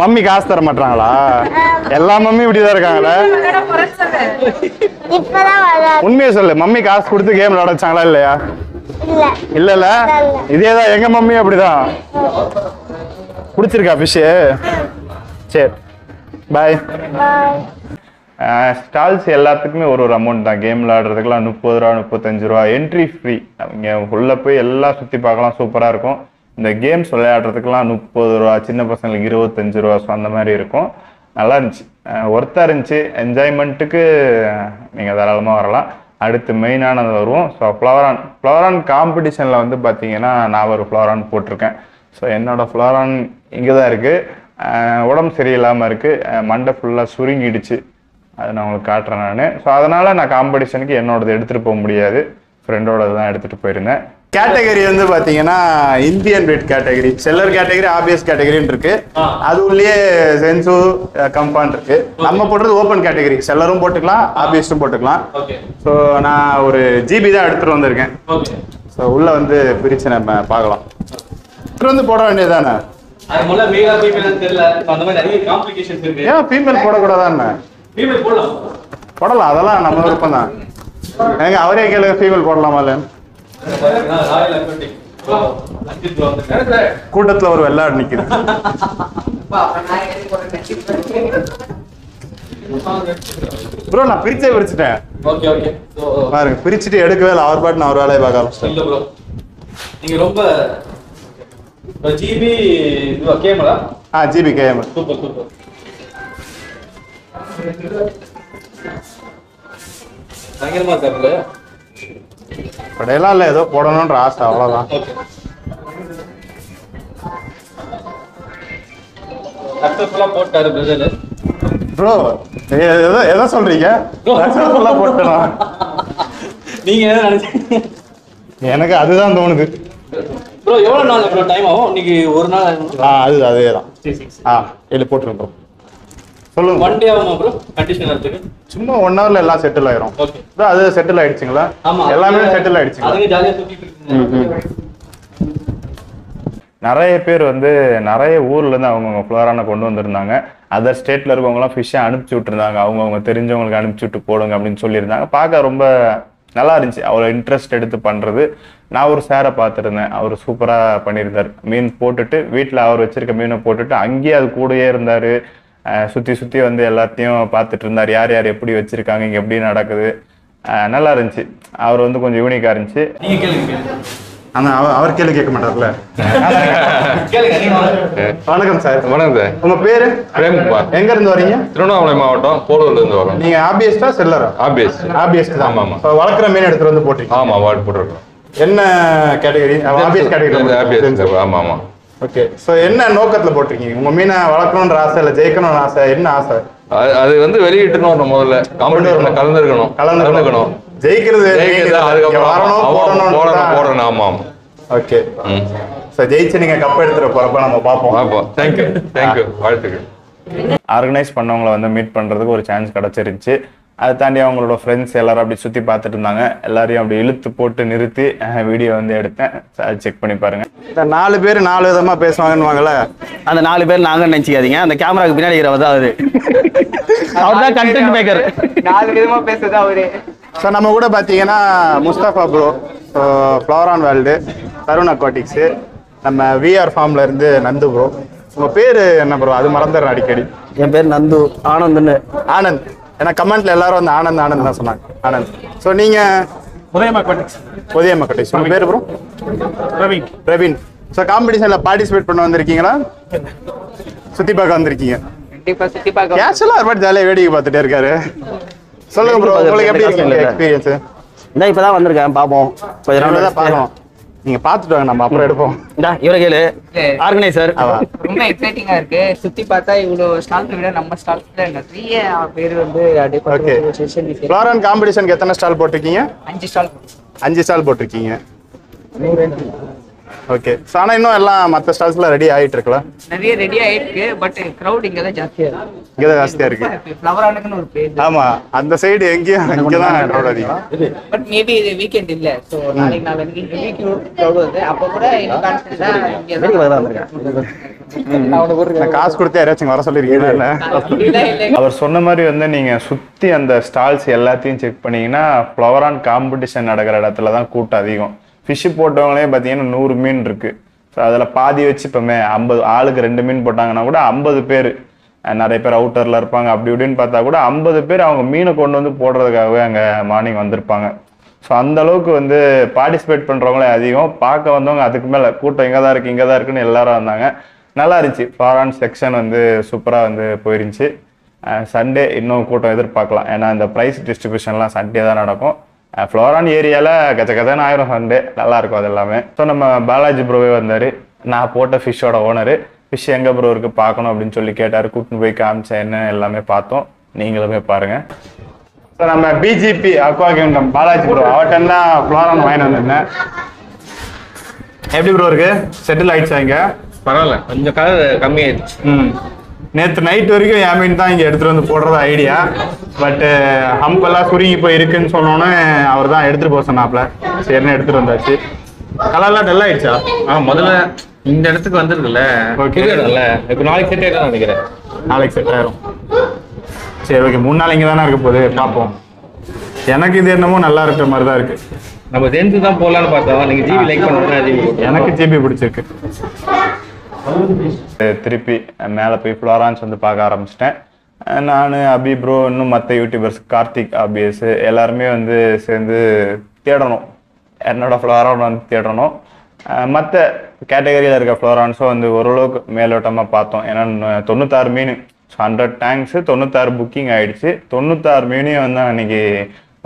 மம்மி காசு தர மாட்டாங்களா எல்லா மம்மி இப்படி தான் இருக்காங்களே? உண்மையை சொல்லு மம்மி காசு கொடுத்து கேம் விளையாட வச்சாங்களா இல்லையா? இல்ல இல்ல. இதேதான் எங்க மம்மி அப்படிதான். பிடிச்சிருக்கா ஃபிஷ்ஷு சரி பாய் ஸ்டால்ஸ் எல்லாத்துக்குமே ஒரு ஒரு அமௌண்ட் தான். கேம் விளையாடுறதுக்குலாம் முப்பது ரூபா முப்பத்தஞ்சு ரூபா. என்ட்ரி ஃப்ரீ அவங்க உள்ளே போய் எல்லாம் சுற்றி பார்க்கலாம் சூப்பராக இருக்கும். இந்த கேம்ஸ் விளையாடுறதுக்குலாம் முப்பது ரூபா சின்ன பசங்களுக்கு இருபத்தஞ்சு ரூபா ஸோ அந்த மாதிரி இருக்கும். நல்லா இருந்துச்சு. ஒர்த்தாக இருந்துச்சு. என்ஜாய்மெண்ட்டுக்கு நீங்கள் தாராளமாக வரலாம். அடுத்து மெயினானது வருவோம். ஸோ ஃப்ளவரான் ஃப்ளவரான் காம்படிஷனில் வந்து பார்த்தீங்கன்னா நான் ஒரு ஃப்ளவரான் போட்டிருக்கேன். ஸோ என்னோட ஃப்ளவரான் இங்கே தான் இருக்குது உடம்பு சரியில்லாமல் இருக்குது மண்டை ஃபுல்லாக சுருங்கிடுச்சு. அதை நான் உங்களுக்கு காட்டுறேன் நான். ஸோ அதனால் நான் காம்படிஷனுக்கு என்னோடது எடுத்துகிட்டு போக முடியாது. ஃப்ரெண்டோட தான் எடுத்துகிட்டு போயிருந்தேன். கேட்டகரி வந்து பார்த்தீங்கன்னா Indian breed category seller category ஆபிஎஸ் கேட்டகரின்னு இருக்கு. அது உள்ளே சென்சு கம்பான் இருக்கு. நம்ம போடுறது ஓப்பன் கேட்டகரி செல்லரும் போட்டுக்கலாம் ஆபிஎஸும் போட்டுக்கலாம். ஓகே ஸோ நான் ஒரு ஜிபி தான் எடுத்துகிட்டு வந்திருக்கேன். ஓகே ஸோ உள்ளே வந்து பிரித்து நம்ம பார்க்கலாம். எடுத்துட்டு வந்து போட வேண்டியதானே அது முதல்ல மேலா ஃபீமேல் தெரியல. So, அந்த மாதிரி நிறைய காம்ப்ளிகேஷன்ஸ் இருக்கு. ஏன் ஃபீமேல் போடக்கூடாதானே ஃபீமேல் போடலாம். அதெல்லாம் நம்ம விருப்பம் தான் எனக்கு அவரே கேளுங்க ஃபீமேல் போடலாமா இல்லைன்னு. கூட்டத்துல ஒரு வெள்ளாடு நிக்குது. ப்ரோ நான் பிரிச்சே பிரிச்சுட்டேன். Okay okay. ஸோ பாருங்க பிரிச்சுட்டு எடுக்கவே இல்லை. அவர் பாட்டு நான் ஒரு வேலையை பார்க்க ஆரம்பிச்சிட்டேன். ப்ரோ நீங்க ரொம்ப ஜிபி கேமரா ஆ? ஜிபி கேஎம் சூப்பர் சூப்பர் பயங்கரமா இருக்காப்புல படையெல்லாம் இல்லை ஏதோ போடணுன்ற ஆசை அவ்வளோதான் போட்டாரு பிரதர் ப்ரோ எதோ எதை சொல்றீங்க. சக்ஸஸ்ஃபுல்லாக போட்டேனா? நீங்க என்ன நினைச்சீங்க எனக்கு அதுதான் தோணுது. ப்ரோ எவ்வளவு நாள் ப்ரோ டைம் ஆகும்? இன்னைக்கு ஒரு நாள்? ஆ அது அதே தான் ஆ இல்லை போட்டுருங்க ப்ரோ சொல்லுங்க ஒன் டே ஆகுமா ப்ரோ கண்டிஷன் எடுத்துக்கு. சும்மா ஒன் ஹவர்ல எல்லாம் செட்டில் ஆயிரும். ஓகே அது செட்டில் ஆயிடுச்சுங்களா? ஆமா எல்லாமே செட்டில் ஆயிடுச்சுங்களா? ஜாலியா சுத்திட்டு நிறைய பேர் வந்து நிறைய ஊர்ல இருந்து அவங்கவுங்க ஃப்ளோரான கொண்டு வந்திருந்தாங்க. அதர் ஸ்டேட்ல இருக்கவங்கலாம் ஃபிஷ்ஷை அனுப்பிச்சி விட்டுருந்தாங்க. அவங்கவுங்க தெரிஞ்சவங்களுக்கு அனுப்பிச்சி விட்டு போடுங்க அப்படின்னு சொல்லியிருந்தாங்க. பார்க்க ரொம்ப நல்லா இருந்துச்சு. அவ்வளோ இன்ட்ரெஸ்ட் எடுத்து பண்றது. நான் ஒரு சாரை பார்த்துருந்தேன். அவர் சூப்பராக பண்ணியிருந்தார். மீன் போட்டுட்டு வீட்டில் அவர் வச்சிருக்க மீனை போட்டுட்டு அங்கேயே அது கூடயே இருந்தார். சுற்றி சுற்றி வந்து எல்லாத்தையும் பார்த்துட்டு இருந்தார். யார் யார் எப்படி வச்சிருக்காங்க இங்கே எப்படி நடக்குது? நல்லா இருந்துச்சு. அவர் வந்து கொஞ்சம் யூனிக்காக இருந்துச்சு. நீங்க கேளுங்க கேளுங்க. ஆனால் அவர் அவர் கேள்வி கேட்க மாட்டார்ல. வணக்கம் சார். வணக்கம் சார். உங்க பேரு? பிரேம்குமார். எங்க இருந்து வரீங்க? திருவண்ணாமலை மாவட்டம் போலூர்ல இருந்து வரோம். நீங்க ஆபிஎஸ்டா செல்லரா? ஆபிஎஸ் ஆபிஎஸ்ட் தான். ஆமா, ஆமா. So, வளர்க்குற மீன் எடுத்துட்டு வந்து போட்டீங்க. ஆமா வார்டு போட்டிருக்கோம். என்ன கேட்டகரி? ஆபிஎஸ் கேட்டகரி ஆபிஎஸ் ஆமா ஆமா ஓகே சோ என்ன நோக்கத்துல போட்டிருக்கீங்க? உங்க மீனை வளர்க்கணும்ன்ற ஆசை இல்ல ஜெயிக்கணும்னு ஆசை என்ன ஆசை? அது- வந்து வெளியிட்டுன்னு வரணும் முதல்ல. காம்படிஷன்ல கலந்துருக்கணும். கலந்துக்கணும். ஜெயிக்கிறது. அதுக்கப்புறம் வரணும் போடணும் போடணும் போடணும். ஆமா ஆமா. ஓகே ம். ஸோ ஜெயிச்சு நீங்க கப் எடுத்துட்டு போறப்ப நம்ம பார்ப்போம். பார்ப்போம். தேங்க்யூ தேங்க்யூ வாழ்த்துக்கள். ஆர்கனைஸ் பண்ணவங்கள வந்து மீட் பண்றதுக்கு ஒரு சான்ஸ் கிடைச்சிருந்துச்சு அதை தாண்டி அவங்களோட ஃப்ரெண்ட்ஸ் எல்லாரும் அப்படி சுத்தி பார்த்துட்டு இருந்தாங்க. எல்லாரையும் அப்படி இழுத்து போட்டு நிறுத்தி வீடியோ வந்து எடுத்தேன். அதை செக் பண்ணி பாருங்க. இந்த நாலு பேர் நாலு விதமா பேசுவாங்கன்னு அந்த நாலு பேர் நாங்க நினைச்சுக்காதீங்க. அந்த கேமராக்கு பின்னாடி இருக்கிறவர் தான் அவரு. அவர் தான் கண்டென்ட் மேக்கர் நாலு விதமா பேசுறது அவரு. ஸோ நம்ம கூட பார்த்தீங்கன்னா Mustafa bro flowerhorn world Tarun aquatics நம்ம விஆர் ஃபார்ம்ல இருந்து நந்து ப்ரோ உங்க பேர் என்ன ப்ரோ அது மறந்துடுறேன் அடிக்கடி. என் பேர் நந்து. ஆனந்த்னு ஆனந்த். ஏன்னா கமெண்ட்ல எல்லாரும் வந்து ஆனந்த் ஆனந்த் தான் சொன்னாங்க. ஆனந்த். ஸோ நீங்க உதயமா காட்டிக்ஸ் புதிய மக்கட்டேஷ் உங்க பேர் ப்ரோ பிரவீன். பிரவீன். ஸோ காம்படிஷன்ல பார்ட்டிசிபேட் பண்ண வந்திருக்கீங்களா? சுத்தி பார்க்க வந்திருக்கீங்க. கண்டிப்பா சுத்தி பார்க்க கேஷுவலா ஒரு மாதிரி ஜாலியாக வேடிக்கை பார்த்துட்டே இருக்காரு. சொல்லுங்க ப்ரோ உங்களுக்கு எப்படி இருக்கு? எக்ஸ்பீரியன்ஸ் இந்த இப்பதான் வந்திருக்கேன் பாப்போம் கொஞ்ச தான் நாள் பார்க்கலாம். நீங்க பார்த்துட்டு வாங்க நம்ம அப்புறம் எடுப்போம். இந்தா இவரை கேளு. ஆர்கனைசர் ரொம்ப எக்ஸைட்டிங்கா இருக்கு. சுத்தி பார்த்தா இவ்வளவு ஸ்டால்ஸ் விட நம்ம ஸ்டால்ஸ்ல நிறைய பேர் வந்து Okay. அப்படியே ஃப்ளோரான் காம்படிஷனுக்கு எத்தனை ஸ்டால் போட்டிருக்கீங்க? அஞ்சு ஸ்டால் அஞ்சு ஸ்டால் போட்டிருக்கீங்க. ஓகே ஆனால் இன்னும் எல்லாம் மற்ற ஸ்டால்ஸ்லாம் ரெடி ஆகிட்டு இருக்குல்ல நிறைய ரெடி ஆயிருக்கு பட் கிரௌட் இங்க தான் ஜாஸ்தியா இங்கே தான் ஜாஸ்தியாக இருக்கு. ஃப்ளவர் ஆனுக்குன்னு ஒரு பேர் ஆமா அந்த சைடு எங்கேயும் இங்கே தான் crowd அதிகம். பட் மேபி இது வீக்கெண்ட் இல்ல சோ நாளைக்கு நாளைக்கு வீக் கிரௌட் வருது. அப்ப கூட இன்னும் கான்ஃபிடன்ஸா இங்க தான் வந்திருக்கேன் நான் காசு கொடுத்து யாராச்சும் வர சொல்லிருக்கீங்களா இல்ல? இல்ல இல்ல. அவர் சொன்ன மாதிரி வந்து நீங்க சுத்தி அந்த ஸ்டால்ஸ் எல்லாத்தையும் செக் பண்ணீங்கன்னா ஃப்ளவரான் காம்படிஷன் நடக்கிற இடத்துல தான் கூட்டம் அதிகம். ஃபிஷ்ஷு போட்டவங்களே பார்த்தீங்கன்னா நூறு மீன் இருக்குது ஸோ அதில் பாதி வச்சு இப்போமே ஐம்பது ஆளுக்கு ரெண்டு மீன் போட்டாங்கன்னா கூட ஐம்பது பேர். நிறைய பேர் அவுட்டரில் இருப்பாங்க அப்படி இப்படின்னு பார்த்தா கூட ஐம்பது பேர் அவங்க மீனை கொண்டு வந்து போடுறதுக்காகவே அங்கே மார்னிங் வந்திருப்பாங்க. ஸோ அந்த அளவுக்கு வந்து பார்ட்டிசிபேட் பண்ணுறவங்களே அதிகம். பார்க்க வந்தவங்க அதுக்கு மேலே கூட்டம் இங்கே தான் இருக்குது இங்கே தான் இருக்குன்னு எல்லாரும் வந்தாங்க. நல்லா இருந்துச்சு. ஃபாரான் செக்ஷன் வந்து சூப்பராக வந்து போயிருந்துச்சு. சண்டே இன்னும் கூட்டம் எதிர்பார்க்கலாம். ஏன்னா இந்த ப்ரைஸ் டிஸ்ட்ரிபியூஷன்லாம் சண்டே தான் நடக்கும். ஃப்ளோரான் ஏரியாவில் கச்ச கச்சன்னு ஆயிரம் சண்டே நல்லா இருக்கும் அது எல்லாமே. ஸோ நம்ம பாலாஜி ப்ரோவே வந்தார். நான் போட்ட ஃபிஷ்ஷோட ஓனரு ஃபிஷ் எங்கே ப்ரோ இருக்கு பார்க்கணும் அப்படின்னு சொல்லி கேட்டார். கூட்டின்னு போய் காமிச்சேன். என்ன எல்லாமே பார்த்தோம். நீங்களுமே பாருங்க. ஸோ நம்ம BGP aqua kingdom Balaji bro அவர்கிட்ட தான் ஃப்ளோரான் வாங்கிட்டு வந்திருந்தேன். எப்படி ப்ரோ இருக்கு? செட்டில் ஆயிடுச்சா இங்கே? பரவாயில்ல. கொஞ்சம் கலர் கம்மியாயிடுச்சு. ம். நேற்று நைட் வரைக்கும் என் மீன் தான் இங்கே எடுத்துகிட்டு வந்து போடுறது ஐடியா பட்டு ஹம்பெல்லாம் சுருங்கி போய் இருக்குன்னு சொன்னோன்னே அவர் தான் எடுத்துகிட்டு போக சொன்னாப்ல சரின்னு எடுத்துகிட்டு வந்தாச்சு. கலர்லாம் டல் ஆயிடுச்சா? ஆ முதல்ல இந்த இடத்துக்கு வந்திருக்குல்ல. இடம்ல. இப்போ நாளைக்கு செட் ஆயிடும் நினைக்கிறேன். நாளைக்கு செட் ஆயிரும். சரி ஓகே மூணு நாள் இங்கே தானே இருக்க போகுது. பார்ப்போம். எனக்கு இது என்னமோ நல்லா இருக்கிற மாதிரி தான் இருக்கு. நம்ம ஜென்த்து தான் போடலான்னு பார்த்தோம். நீங்க ஜிபி லைக் பண்ணா ஜிபி எனக்கு ஜிபி பிடிச்சிருக்கு. திருப்பி மேலே போய் ஃப்ளோரான்ஸ் வந்து பார்க்க ஆரம்பிச்சிட்டேன். நான் அபி ப்ரோ இன்னும் மற்ற யூடியூபர்ஸ் கார்த்திக் அபிஎஸ் எல்லாருமே வந்து சேர்ந்து தேடணும். என்னோட ஃப்ளோரான் வந்து தேடணும். மற்ற கேட்டகரியில் இருக்க ஃப்ளோரான்ஸும் வந்து ஓரளவுக்கு மேலோட்டமாக பார்த்தோம். ஏன்னா தொண்ணூத்தாறு மீன். ஹண்ட்ரட் டேங்க்ஸு தொண்ணூத்தாறு புக்கிங் ஆகிடுச்சு தொண்ணூத்தாறு மீனையும் வந்து அன்னைக்கு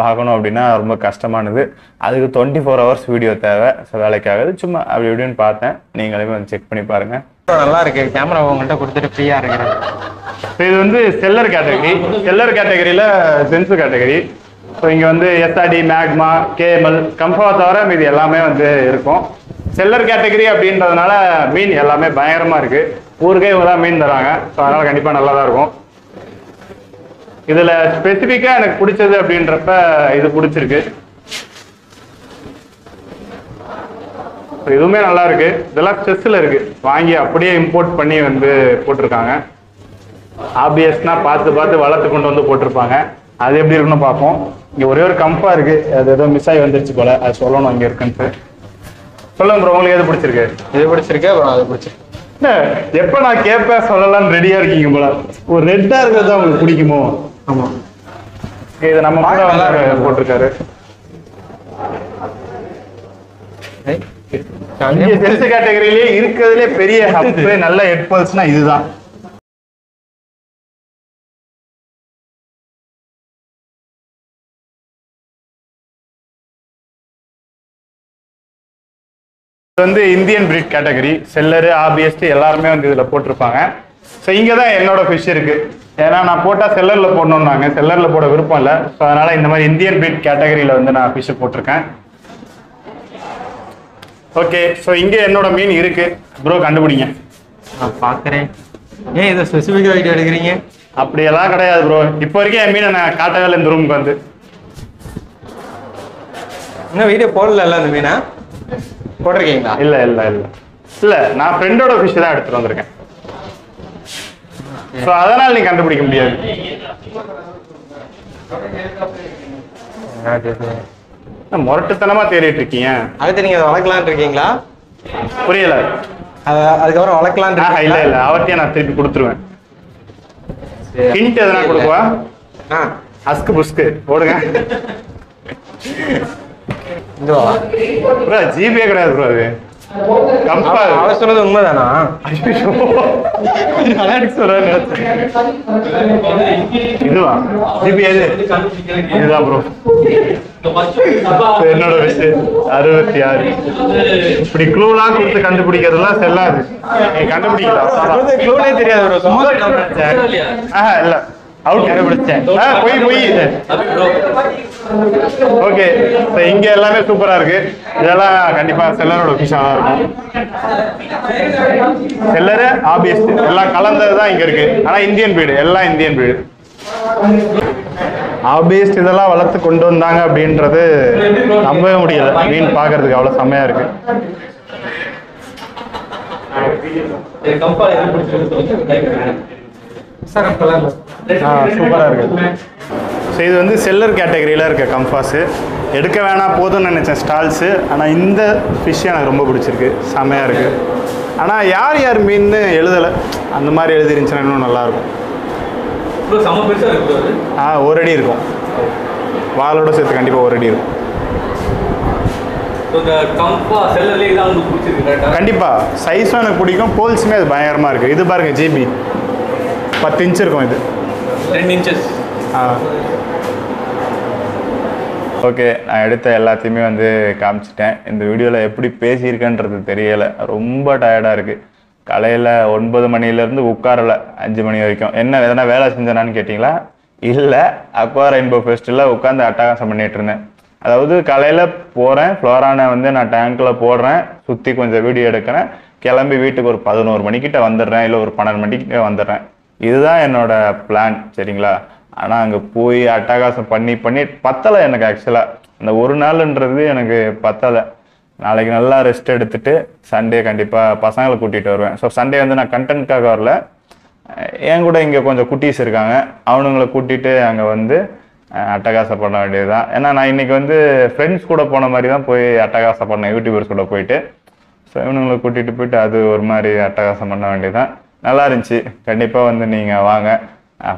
பார்க்கணும் அப்படின்னா ரொம்ப கஷ்டமானது. அதுக்கு டுவெண்ட்டி ஃபோர் ஹவர்ஸ் வீடியோ தேவை. ஸோ வேலைக்காகுது சும்மா அப்படி இப்படின்னு பார்த்தேன். நீங்களுமே வந்து செக் பண்ணி பாருங்கள் நல்லா இருக்கு. கேமரா உங்கள்கிட்ட கொடுத்துட்டு ஃப்ரீயா இருக்கிறேன். இது வந்து செல்லர் கேட்டகரி செல்லர் கேட்டகரியில் சென்சு கேட்டகரி ஸோ இங்கே வந்து எஸ்ஆர்டி மேக்மா கேஎம்எல் கம்ஃபா தவிர மீதி எல்லாமே வந்து இருக்கும். செல்லர் கேட்டகரி அப்படின்றதுனால மீன் எல்லாமே பயங்கரமாக இருக்கு. ஊருக்கே இவங்க தான் மீன் தராங்க. ஸோ அதனால கண்டிப்பாக நல்லா தான் இருக்கும். இதில் ஸ்பெசிஃபிக்காக எனக்கு பிடிச்சது அப்படின்றப்ப இது பிடிச்சிருக்கு. இதுவுமே நல்லா இருக்கு. இதெல்லாம் செஸ்ஸில் இருக்கு. வாங்கி அப்படியே இம்போர்ட் பண்ணி வந்து போட்டிருக்காங்க. ஆப்வியஸ்னா பார்த்து பார்த்து வளர்த்து கொண்டு வந்து போட்டிருப்பாங்க. அது எப்படி இருக்குன்னு பார்ப்போம். இங்க ஒரே ஒரு கம்பா இருக்கு. அது ஏதோ மிஸ் ஆகி வந்துருச்சு போல. அது சொல்லணும் அங்க இருக்குன்ட்டு. சொல்லுங்க ப்ரோ உங்களுக்கு எது பிடிச்சிருக்கு? இது பிடிச்சிருக்கு? அப்புறம் அது பிடிச்சிருக்கு எப்ப நான் கேட்பேன் சொல்லலாம்னு ரெடியா இருக்கீங்க போல. ஒரு ரெட்டா இருக்கிறது தான் உங்களுக்கு பிடிக்குமோ? ஆமா. இது நம்ம கூட வந்து போட்டிருக்காரு. இங்க சென்ஸ் கேட்டகரியிலேயே இருக்கிறதுலே பெரிய ஹப் நல்ல ஹெட்பல்ஸ்னா இதுதான். இது வந்து Indian breed category seller hobbyist எல்லாருமே வந்து இதில் போட்டிருப்பாங்க. ஸோ இங்கே தான் என்னோட ஃபிஷ் இருக்கு. ஏன்னா நான் போட்டால் செல்லரில் போடணுன்னாங்க செல்லரில் போட விருப்பம் இல்லை. ஸோ அதனால இந்த மாதிரி இந்தியன் பிரீட் கேட்டகரியில் வந்து நான் ஃபிஷ் போட்டிருக்கேன். ஓகே ஸோ இங்கே என்னோட மீன் இருக்கு. ப்ரோ கண்டுபிடிங்க. நான் பாக்குறேன். ஏன் இதை ஸ்பெசிஃபிக்கா வீடியோ எடுக்கிறீங்க? அப்படியெல்லாம் கிடையாது ப்ரோ இப்போ வரைக்கும் என் மீனை நான் காட்டவே இல்லை இந்த ரூமுக்கு வந்து. இன்னும் வீடியோ போடல அந்த மீனா? போட்டிருக்கீங்களா? இல்ல இல்ல இல்ல. இல்ல நான் ஃப்ரெண்டோட ஃபிஷ் தான் எடுத்துட்டு வந்திருக்கேன். ஸோ அதனால நீ கண்டுபிடிக்க முடியாது. முரட்டுத்தனமா தேடிட்டு இருக்கீங்க? அடுத்து நீங்க அதை வளர்க்கலாம்னு இருக்கீங்களா? புரியல. அத- அதுக்கப்புறம் வளர்க்கலாம்னு ஆஹா, இல்ல? இல்ல அவர்த்தையும் நான் திருப்பி கொடுத்துருவேன். ஹிண்ட் எதனா கொடுக்குவா? அஸ்கு புஸ்கு ஓடுங்க இதுவா ப்ரோ ஜிபே கிடையாது ப்ரோ அது. கம்பா அவ- அவ சொன்னது உண்மைதானா சொல்றேன்னு இதுவா? ஜிபி எது? இதுதான் ப்ரோ என்னோட விஷயம். அறுபத்தி ஆறு. இப்படி க்ளூலாம் கொடுத்து கண்டுபிடிக்கிறதுலாம் செல்லாது. நீ கண்டுபிடிக்கலாம். க்ளூனே தெரியாது bro. சும்மா சொல்றேன். ஆஹா இல்ல. அவுட் கண்டுபிடிச்சேன் ஆ, பொய் பொய். ஓகே இங்க எல்லாமே சூப்பரா இருக்கு. இதெல்லாம் கண்டிப்பா செல்லரோட விஷயம் இருக்கும். செல்லரு ஆபியஸ்ட் எல்லாம் கலந்தது தான் இங்க இருக்கு. ஆனா இந்தியன் பீடு எல்லாம் இந்தியன் பீடு ஆபியஸ்ட் இதெல்லாம் வளர்த்து கொண்டு வந்தாங்க அப்படின்றது நம்பவே முடியல. மீன் பாக்குறதுக்கு அவ்வளவு செம்மையா இருக்கு. சூப்பரா இருக்கு. ஸோ இது வந்து செல்லர் கேட்டகரியில் இருக்க கம்பாஸு எடுக்க வேணாம் போதும்னு நினச்சேன் ஸ்டால்ஸு ஆனால் இந்த ஃபிஷ் எனக்கு ரொம்ப பிடிச்சிருக்கு. செமையாக இருக்குது ஆனால் யார் யார் மீன்னு எழுதலை. அந்த மாதிரி எழுதிருந்துச்சுன்னா இன்னும் நல்லாயிருக்கும். ஆ ஒரு அடி இருக்கும். வாலோட சேர்த்து கண்டிப்பாக ஒரு அடி இருக்கும். கண்டிப்பாக சைஸும் எனக்கு பிடிக்கும். போல்ஸுமே அது பயங்கரமாக இருக்குது இது பாருங்க ஜிபி பத்து இன்ச் இருக்கும் இது. டென் இன்ச்சஸ் ஆ. ஓகே நான் எடுத்த எல்லாத்தையுமே வந்து காமிச்சிட்டேன். இந்த வீடியோவில் எப்படி பேசியிருக்கேன்றது தெரியலை. ரொம்ப டயர்டாக இருக்குது காலையில் ஒன்பது மணிலேருந்து உட்காரல அஞ்சு மணி வரைக்கும். என்ன எதனா வேலை செஞ்சேனான்னு கேட்டிங்களா? இல்லை அக்வா ரெயின்போ ஃபெஸ்டிவலில் உட்காந்து அட்டகாசம் பண்ணிட்டு இருந்தேன். அதாவது காலையில் போகிறேன் ஃப்ளோரானை வந்து நான் டேங்க்கில் போடுறேன் சுற்றி கொஞ்சம் வீடியோ எடுக்கிறேன். கிளம்பி வீட்டுக்கு ஒரு பதினோரு மணிக்கிட்ட வந்துடுறேன் இல்லை ஒரு பன்னெண்டு மணிக்கிட்ட வந்துடுறேன். இதுதான் என்னோட பிளான் சரிங்களா? ஆனால் அங்கே போய் அட்டகாசம் பண்ணி பண்ணி பத்தலை எனக்கு ஆக்சுவலாக அந்த ஒரு நாள்ன்றது எனக்கு பத்தலை. நாளைக்கு நல்லா ரெஸ்ட் எடுத்துட்டு சண்டே கண்டிப்பாக பசங்களை கூட்டிகிட்டு வருவேன். ஸோ சண்டே வந்து நான் கண்டென்ட்காக வரல. என் கூட இங்கே கொஞ்சம் குட்டீஸ் இருக்காங்க. அவனுங்களை கூட்டிகிட்டு அங்கே வந்து அட்டகாசம் பண்ண வேண்டியது தான் ஏன்னா நான் இன்றைக்கி வந்து ஃப்ரெண்ட்ஸ் கூட போன மாதிரி தான் போய் அட்டகாசம் பண்ணேன். யூடியூபர்ஸ் கூட போயிட்டு. ஸோ இவனுங்களை கூட்டிகிட்டு போயிட்டு அது ஒரு மாதிரி அட்டகாசம் பண்ண வேண்டியது தான் நல்லா இருந்துச்சு கண்டிப்பாக வந்து நீங்கள் வாங்க.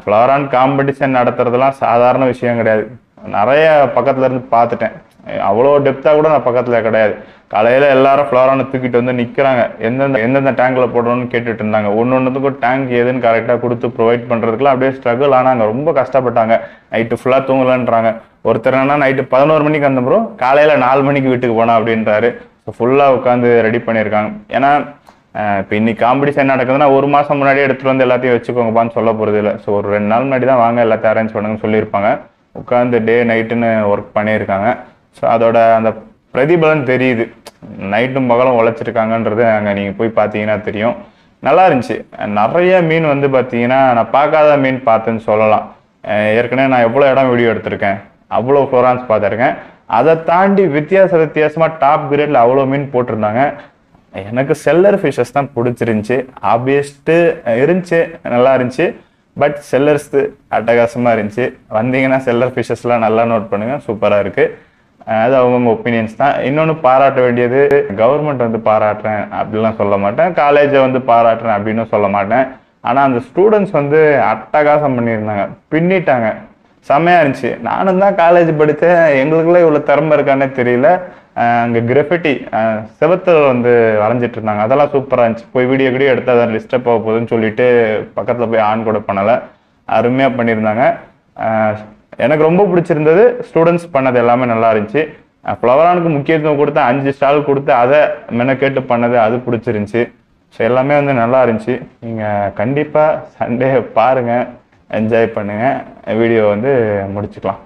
ஃப்ளவரான் காம்படிஷன் நடத்துறதுலாம் சாதாரண விஷயம் கிடையாது. நிறைய பக்கத்துல இருந்து பார்த்துட்டேன். அவ்வளோ டெப்த்தாக கூட நான் பக்கத்தில் கிடையாது. காலையில் எல்லாரும் ஃப்ளவரான தூக்கிட்டு வந்து நிற்கிறாங்க எந்தெந்த எந்தெந்த டேங்கில் போடணும்னு கேட்டுட்டு இருந்தாங்க. ஒன்று ஒன்றுத்துக்கும் டேங்க் எதுன்னு கரெக்டாக கொடுத்து ப்ரொவைட் பண்ணுறதுக்குலாம் அப்படியே ஸ்ட்ரகிள் ஆனாங்க. ரொம்ப கஷ்டப்பட்டாங்க. நைட்டு ஃபுல்லாக தூங்கலன்றாங்க. ஒருத்தர் என்னன்னா நைட்டு பதினோரு மணிக்கு வந்த ப்ரோ காலையில் நாலு மணிக்கு வீட்டுக்கு போனா அப்படின்றாரு. ஸோ ஃபுல்லாக உட்காந்து ரெடி பண்ணியிருக்காங்க. ஏன்னா இப்போ இன்னைக்கு காம்படிஷன் நடக்குதுன்னா ஒரு மாதம் முன்னாடியே எடுத்துகிட்டு வந்து எல்லாத்தையும் வச்சுக்கோங்கப்பான்னு சொல்ல போகிறது இல்லை. ஸோ ஒரு ரெண்டு நாள் முன்னாடி தான் வாங்க எல்லாத்தையும் அரேஞ்ச் பண்ணுங்கன்னு சொல்லியிருப்பாங்க. உட்காந்து டே நைட்டுன்னு ஒர்க் பண்ணியிருக்காங்க. ஸோ அதோட அந்த பிரதிபலன் தெரியுது. நைட்டும் பகலும் உழைச்சிருக்காங்கன்றது அங்கே நீங்கள் போய் பார்த்தீங்கன்னா தெரியும். நல்லா இருந்துச்சு. நிறைய மீன் வந்து பார்த்தீங்கன்னா நான் பார்க்காத மீன் பார்த்தேன்னு சொல்லலாம். ஏற்கனவே நான் எவ்வளோ இடம் வீடியோ எடுத்திருக்கேன். அவ்வளோ ஃப்ளோரான்ஸ் பார்த்துருக்கேன். அதை தாண்டி வித்தியாச வித்தியாசமாக டாப் கிரேடில் அவ்வளோ மீன் போட்டிருந்தாங்க. எனக்கு செல்லர் ஃபிஷஸ் தான் பிடிச்சிருந்துச்சி. ஆப்வியஸ்ட்டு இருந்துச்சு நல்லா இருந்துச்சு. பட் செல்லர்ஸ் அட்டகாசமாக இருந்துச்சு. வந்தீங்கன்னா செல்லர் ஃபிஷஸ்லாம் நல்லா நோட் பண்ணுங்கள் சூப்பராக இருக்குது அது அவங்கவுங்க ஒப்பீனியன்ஸ் தான். இன்னொன்று பாராட்ட வேண்டியது கவர்மெண்ட் வந்து பாராட்டுறேன் அப்படிலாம் சொல்ல மாட்டேன். காலேஜை வந்து பாராட்டுறேன் அப்படின்னு சொல்ல மாட்டேன். ஆனால் அந்த ஸ்டூடெண்ட்ஸ் வந்து அட்டகாசம் பண்ணியிருந்தாங்க. பின்னிட்டாங்க. செம்மையாக இருந்துச்சு. நானும் தான் காலேஜ் படித்தேன். எங்களுக்குள்ள இவ்வளோ திறமை இருக்கானே தெரியல. அங்கே கிரஃபிட்டி செவத்தில் வந்து வரைஞ்சிட்டு இருந்தாங்க அதெல்லாம் சூப்பராக இருந்துச்சு. போய் வீடியோ வீடியோ எடுத்து அதை டிஸ்டர்ப் ஆக போகுதுன்னு சொல்லிட்டு பக்கத்தில் போய் ஆன் கூட பண்ணலை. அருமையாக பண்ணியிருந்தாங்க. எனக்கு ரொம்ப பிடிச்சிருந்தது ஸ்டூடெண்ட்ஸ் பண்ணது எல்லாமே நல்லா இருந்துச்சு. ஃப்ளவரானுக்கு முக்கியத்துவம் கொடுத்து அஞ்சு ஸ்டால் கொடுத்து அதை மெனக்கேட்டு பண்ணது அது பிடிச்சிருந்துச்சி. ஸோ எல்லாமே வந்து நல்லா இருந்துச்சு. நீங்கள் கண்டிப்பாக சண்டே பாருங்கள் என்ஜாய் பண்ணுங்கள் வீடியோ வந்து முடிச்சுக்கலாம்.